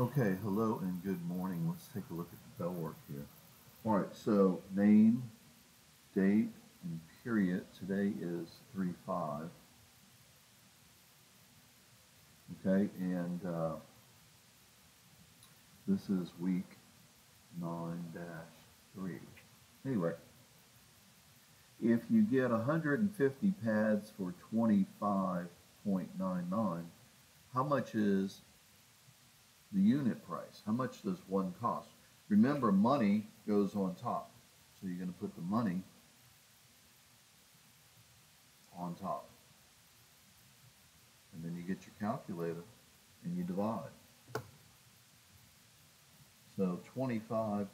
Okay, hello and good morning. Let's take a look at the bell work here. All right, so name, date, and period. Today is 3-5. Okay, and uh, this is week 9-3. Anyway, if you get 150 pads for 25.99, how much is the unit price. How much does one cost? Remember, money goes on top. So you're going to put the money on top. And then you get your calculator and you divide. So 25.99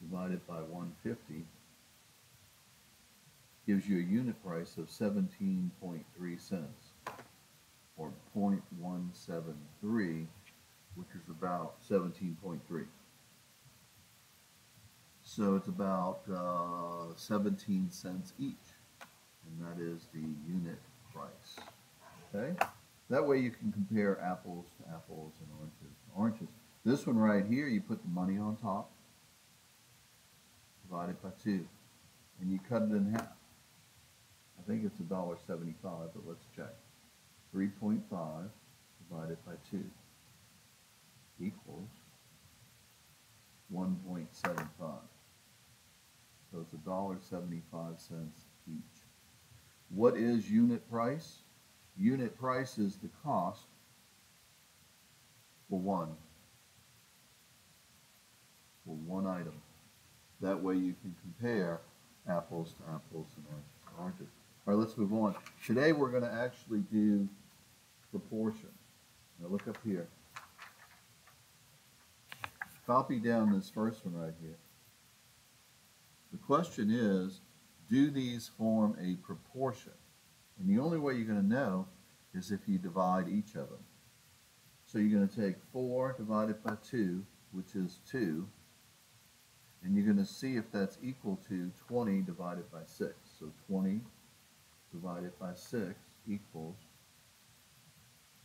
divided by 150 gives you a unit price of 17.3 cents or 0.173, which is about 17.3. So it's about uh, 17 cents each, and that is the unit price. Okay? That way you can compare apples to apples and oranges to oranges. This one right here, you put the money on top, divide it by 2, and you cut it in half. I think it's $1.75, but let's check. 3.5 divided by 2 equals 1.75. So it's $1.75 each. What is unit price? Unit price is the cost for one. For one item. That way you can compare apples to apples and oranges to oranges. All right, let's move on. Today we're going to actually do proportion. Now look up here. Copy down this first one right here. The question is, do these form a proportion? And the only way you're going to know is if you divide each of them. So you're going to take 4 divided by 2, which is 2, and you're going to see if that's equal to 20 divided by 6. So 20 divided by 6 equals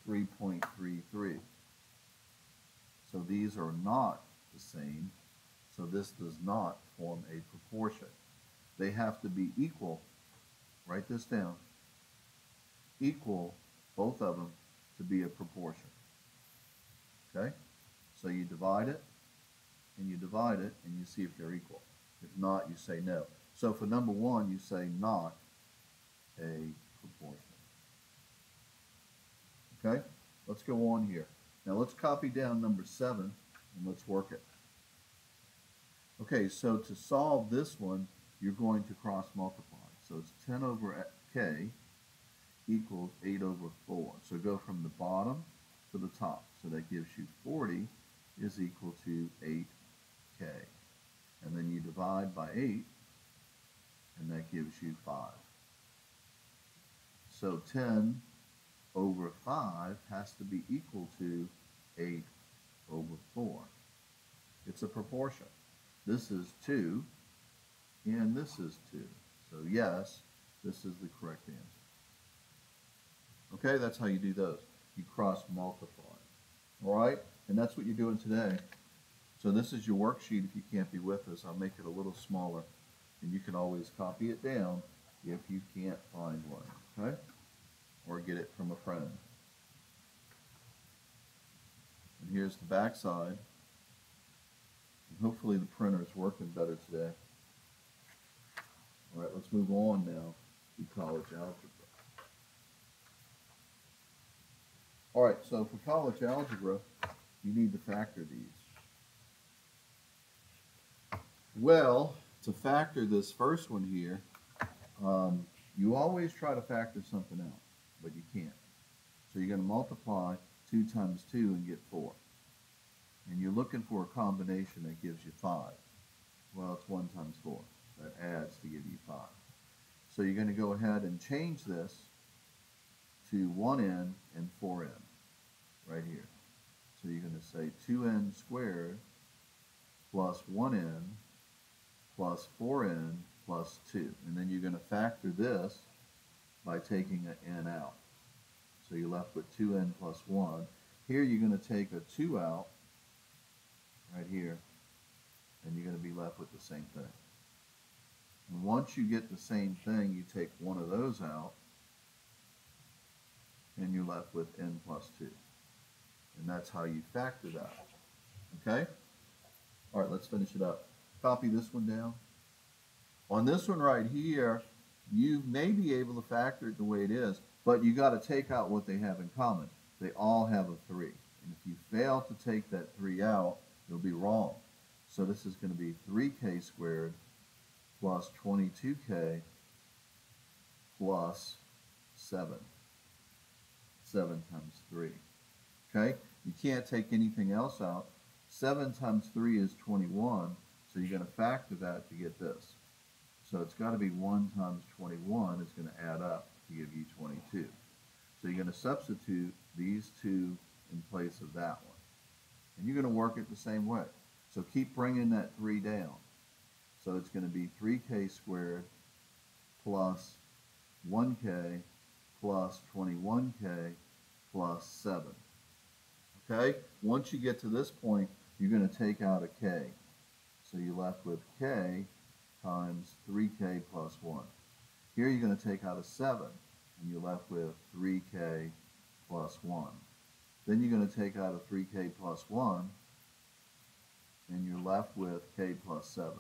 3.33. So these are not the same, so this does not form a proportion. They have to be equal, write this down, equal, both of them, to be a proportion. Okay? So you divide it, and you divide it, and you see if they're equal. If not, you say no. So for number one, you say not a proportion. Okay? Let's go on here. Now let's copy down number seven and let's work it. Okay, so to solve this one, you're going to cross multiply. So it's 10 over k equals 8 over 4. So go from the bottom to the top. So that gives you 40 is equal to 8k. And then you divide by 8, and that gives you 5. So 10 over 5 has to be equal to 8 over 4. It's a proportion. This is 2, and this is 2. So yes, this is the correct answer. Okay, that's how you do those. You cross multiply. All right, and that's what you're doing today. So this is your worksheet if you can't be with us. I'll make it a little smaller, and you can always copy it down if you can't find one. Okay? Or get it from a friend. And here's the back side. Hopefully the printer is working better today. All right, let's move on now to college algebra. All right, so for college algebra, you need to factor these. Well, to factor this first one here, um, you always try to factor something out but you can't. So you're going to multiply 2 times 2 and get 4. And you're looking for a combination that gives you 5. Well, it's 1 times 4. That adds to give you 5. So you're going to go ahead and change this to 1n and 4n right here. So you're going to say 2n squared plus 1n plus 4n plus 2. And then you're going to factor this by taking an n out. So you're left with 2n plus 1. Here you're gonna take a two out, right here, and you're gonna be left with the same thing. And once you get the same thing, you take one of those out, and you're left with n plus two. And that's how you factor that, okay? All right, let's finish it up. Copy this one down. On this one right here, you may be able to factor it the way it is, but you gotta take out what they have in common. They all have a three. And if you fail to take that three out, you'll be wrong. So this is gonna be three k squared plus twenty-two k plus seven. Seven times three. Okay? You can't take anything else out. Seven times three is twenty-one, so you're gonna factor that to get this. So it's gotta be one times twenty-one is gonna add up to give you twenty-two. So you're gonna substitute these two in place of that one. And you're gonna work it the same way. So keep bringing that three down. So it's gonna be three k squared plus one k plus twenty-one k plus seven. Okay? Once you get to this point, you're gonna take out a k. So you're left with k times three k plus one. Here you're gonna take out a seven, and you're left with three k plus one. Then you're gonna take out a three k plus one, and you're left with k plus seven.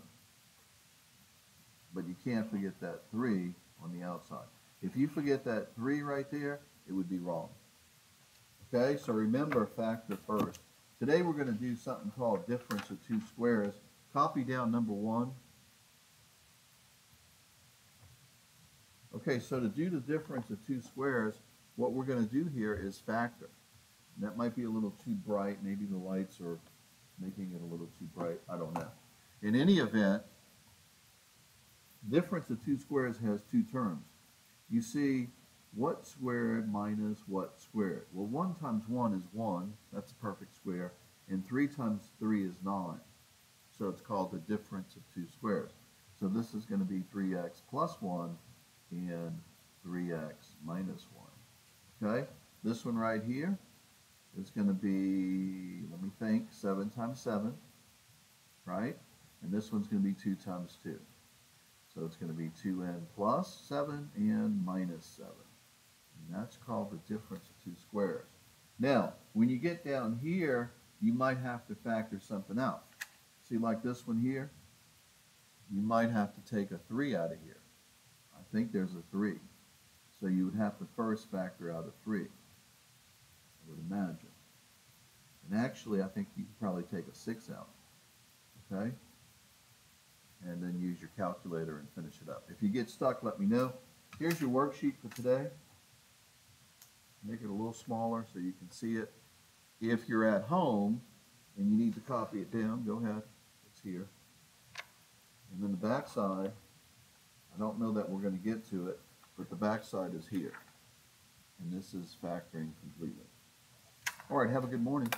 But you can't forget that three on the outside. If you forget that three right there, it would be wrong. Okay, so remember factor first. Today we're gonna do something called difference of two squares. Copy down number one. Okay, so to do the difference of two squares, what we're gonna do here is factor. And that might be a little too bright, maybe the lights are making it a little too bright, I don't know. In any event, difference of two squares has two terms. You see, what squared minus what squared? Well, one times one is one, that's a perfect square, and three times three is nine. So it's called the difference of two squares. So this is gonna be three x plus one and three x minus one. Okay, this one right here is gonna be, let me think, seven times seven, right? And this one's gonna be two times two. So it's gonna be two n plus seven and minus seven. And that's called the difference of two squares. Now, when you get down here, you might have to factor something out. See like this one here? You might have to take a three out of here. Think there's a three. So you would have to first factor out a three, I would imagine. And actually, I think you could probably take a six out, okay? And then use your calculator and finish it up. If you get stuck, let me know. Here's your worksheet for today. Make it a little smaller so you can see it. If you're at home and you need to copy it down, go ahead. It's here. And then the back side, I don't know that we're going to get to it, but the back side is here. And this is factoring completely. All right, have a good morning.